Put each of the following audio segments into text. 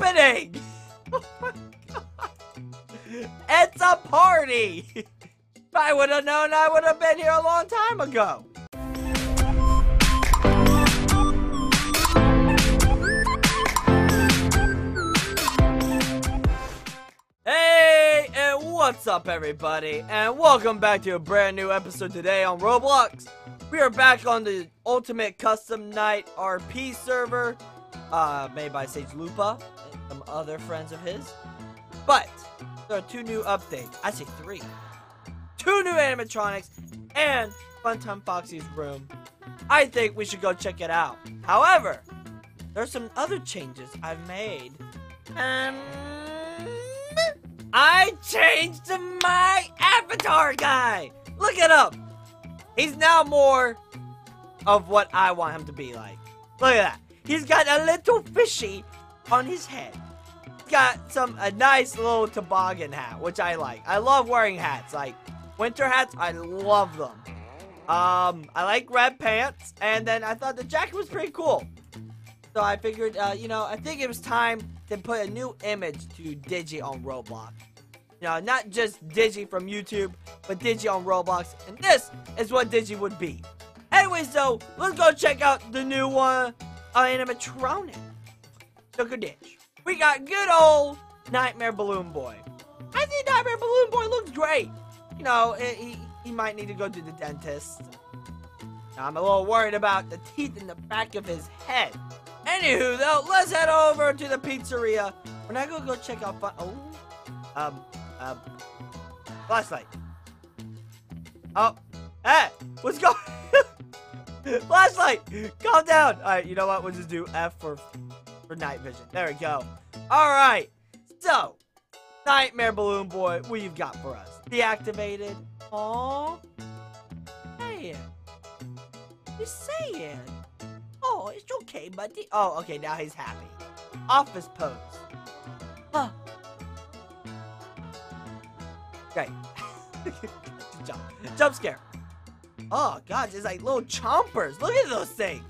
happening? Oh my god. It's a party! If I would have known, I would have been here a long time ago. Hey, and what's up, everybody? And welcome back to a brand new episode today on Roblox. We are back on the Ultimate Custom Night RP server, uh, made by Sage Lupa some other friends of his. But there are two new updates. I say three. Two new animatronics and Funtime Foxy's room. I think we should go check it out. However, there's some other changes I've made. Um, I changed my avatar guy. Look it up. He's now more of what I want him to be like. Look at that. He's got a little fishy on his head. Got some a nice little toboggan hat, which I like. I love wearing hats. Like winter hats, I love them. Um, I like red pants, and then I thought the jacket was pretty cool. So I figured, uh, you know, I think it was time to put a new image to Digi on Roblox. You know, not just Digi from YouTube, but Digi on Roblox. And this is what Digi would be. Anyway, so let's go check out the new one, uh, animatronic. Look at this. We got good old Nightmare Balloon Boy. I think Nightmare Balloon Boy looks great. You know, he, he might need to go to the dentist. I'm a little worried about the teeth in the back of his head. Anywho, though, let's head over to the pizzeria. We're not gonna go check out fun. Oh, um, um, flashlight. Oh, hey, what's going? flashlight, calm down. All right, you know what? We'll just do F for for night vision. There we go. All right, so Nightmare Balloon Boy, what you've got for us? Deactivated. Aww. Hey, You're saying? Oh, it's okay, buddy. Oh, okay, now he's happy. Office pose. Huh. Great. jump. Jump scare. Oh, God, it's like little chompers. Look at those things.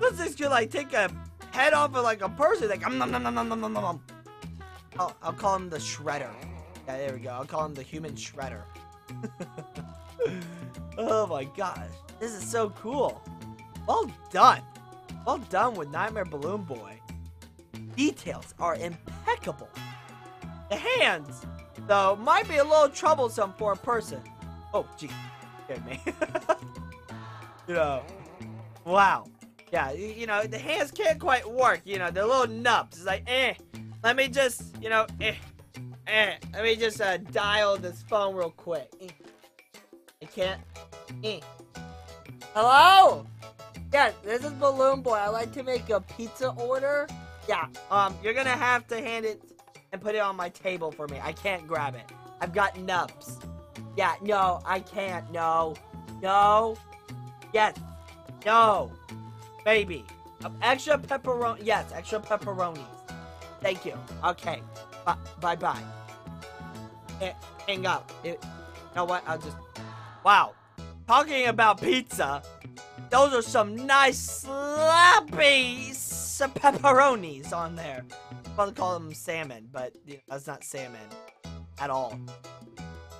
Those things could, like, take a head off of, like, a person. Like, um, nom, nom, nom, nom, nom, nom, nom. I'll, I'll call him the Shredder. Yeah, there we go. I'll call him the Human Shredder. oh, my gosh. This is so cool. Well done. Well done with Nightmare Balloon Boy. Details are impeccable. The hands, though, might be a little troublesome for a person. Oh, gee. Scared me. you know. Wow. Yeah, you, know, the hands can't quite work. You know, they're little nubs. It's like, eh. Let me just, you know, eh. Eh. Let me just uh, dial this phone real quick. Eh. I can't. Eh. Hello? Yeah, this is Balloon Boy. I'd like to make a pizza order. Yeah, um, you're gonna have to hand it and put it on my table for me. I can't grab it. I've got nubs. Yeah, no, I can't. No. No. Yes. No. Baby. Extra pepperoni. Yes, extra pepperonis. Thank you. Okay. bye bye. Eh, hang up. It, you know what? I'll just. Wow. Talking about pizza. Those are some nice slappy pepperonis on there. I'm about to call them salmon, but you know, that's not salmon at all.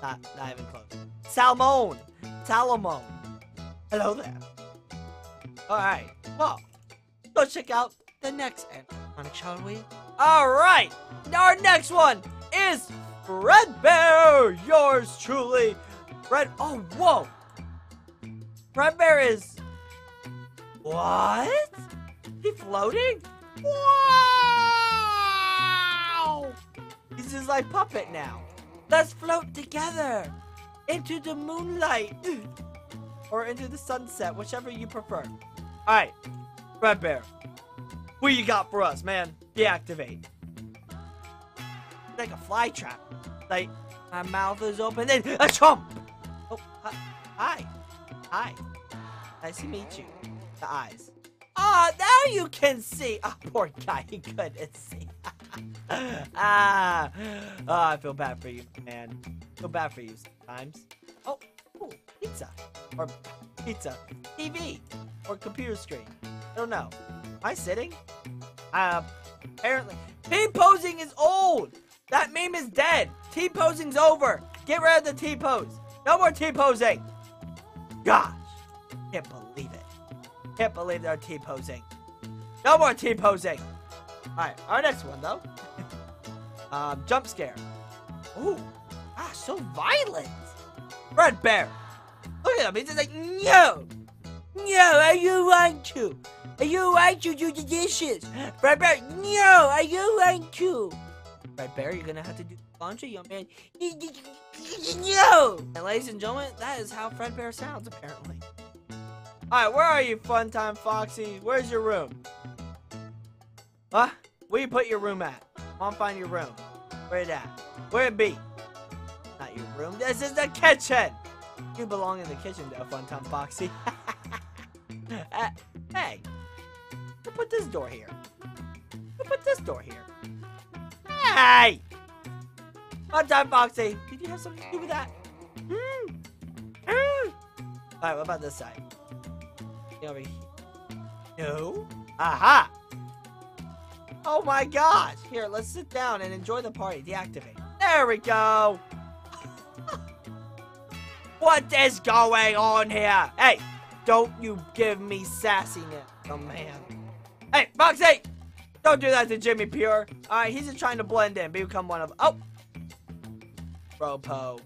Not, not even close. Salmon. Salamone. Hello there. Alright, well, let's check out the next animatronic, shall we? Alright, our next one is Fredbear, yours truly. Fred, oh, whoa. Fredbear is what? He floating? Wow! He's just like puppet now. Let's float together into the moonlight or into the sunset, whichever you prefer. All right, Fredbear, what you got for us, man? Deactivate. It's like a fly trap. Like my mouth is open and a chomp. Oh, hi, hi. Nice to meet you the eyes. Ah, oh, now you can see. Oh, poor guy, he couldn't see. ah, oh, I feel bad for you, man. I feel bad for you sometimes. Oh, ooh, pizza. Or pizza. TV. Or computer screen. I don't know. Am I sitting? Uh, Apparently. T-posing is old. That meme is dead. T-posing's over. Get rid of the T-pose. No more T-posing. Gosh. Can't believe it. Can't believe they're T-posing. No more T-posing. Alright, our next one, though. um, jump scare. Ooh. Ah, so violent. Fredbear! Look at him. He's just like, no. No, are you want to? Are you want to do the dishes? Fredbear, no, are you want to? Fredbear, you're gonna have to do laundry, young man. No! And ladies and gentlemen, that is how Fredbear sounds, apparently. Alright, where are you, Funtime Foxy? Where's your room? Huh? Where you put your room at? I want find your room. Where it at? Where it be? Not your room. This is the kitchen! You belong in the kitchen though, Funtime Foxy. uh, hey, who put this door here? Who put this door here? Hey! Funtime Foxy, did you have something to do with that? Hmm. Hmm. Alright, what about this side? Over here. No? Aha! Oh my gosh! Here, let's sit down and enjoy the party. Deactivate. There we go! what is going on here? Hey, don't you give me sassiness, oh man. Hey, Foxy! Don't do that to Jimmy Pure. Alright, he's just trying to blend in, become one of- Oh! Ropo.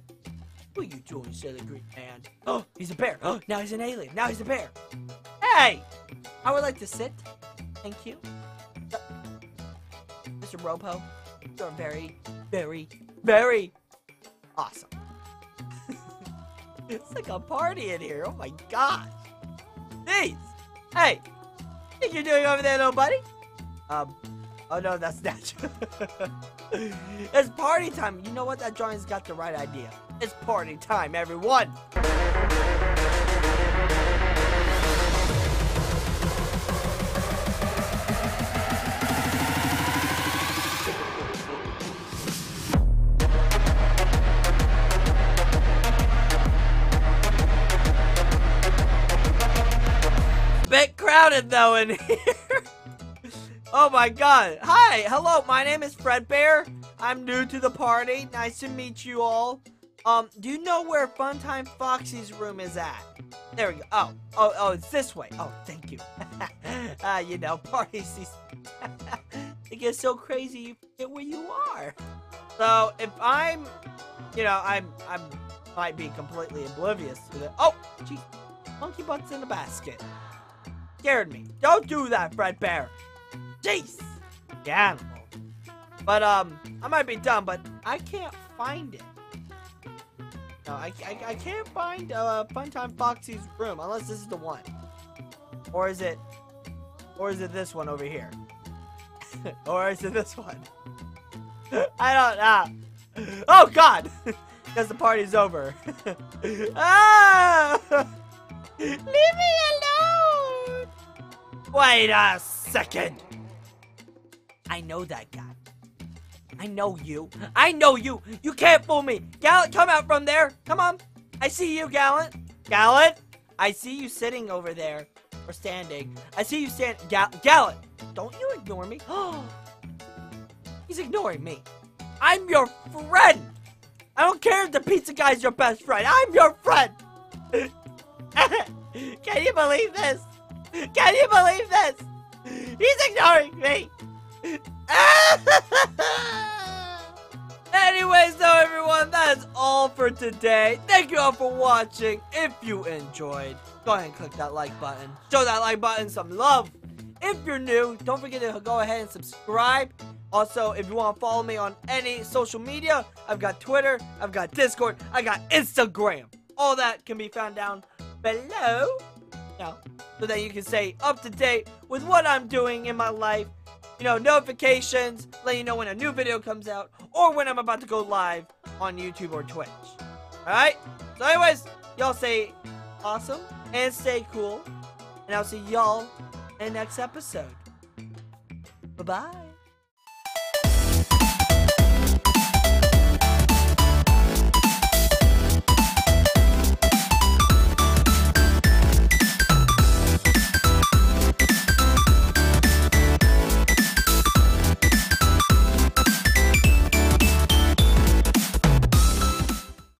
What are you doing, silly green man? Oh, he's a bear. Oh, now he's an alien. Now he's a bear. Hey! I would like to sit. Thank you. Mr. Ropo, you're very, very, very awesome. it's like a party in here. Oh my gosh. Hey, think you're doing over there, little buddy? Um, oh no, that's not it's party time. You know what? That drawing's got the right idea. It's party time, everyone. Crowded though in here. oh my god. Hi, hello, my name is Fredbear. I'm new to the party. Nice to meet you all. Um, do you know where Funtime Foxy's room is at? There we go. Oh, oh, oh, it's this way. Oh, thank you. uh, you know, parties, it gets so crazy you forget where you are. So, if I'm, you know, I'm, I'm, might be completely oblivious to the, oh, geez, monkey butts in the basket. Scared me. Don't do that, Fred Fredbear. Jeez, the animal. But, um, I might be dumb, but I can't find it. No, I, I, I can't find uh, Funtime Foxy's room unless this is the one. Or is it, or is it this one over here? or is it this one? I don't know. Oh God! Because the party's over. ah! Leave me alone! Wait a second. I know that guy. I know you. I know you. You can't fool me. Gallant, come out from there. Come on. I see you, Gallant. Gallant, I see you sitting over there. Or standing. I see you stand. Gal Gallant, don't you ignore me. He's ignoring me. I'm your friend. I don't care if the pizza guy's your best friend. I'm your friend. Can you believe this? Can you believe this? He's ignoring me. Anyways, though, everyone, that is all for today. Thank you all for watching. If you enjoyed, go ahead and click that like button. Show that like button some love. If you're new, don't forget to go ahead and subscribe. Also, if you want to follow me on any social media, I've got Twitter, I've got Discord, I got Instagram. All that can be found down below. So that you can stay up to date with what I'm doing in my life you know, notifications, let you know when a new video comes out, or when I'm about to go live on YouTube or Twitch. Alright? So anyways, y'all stay awesome and stay cool. And I'll see y'all in the next episode. Bye-bye.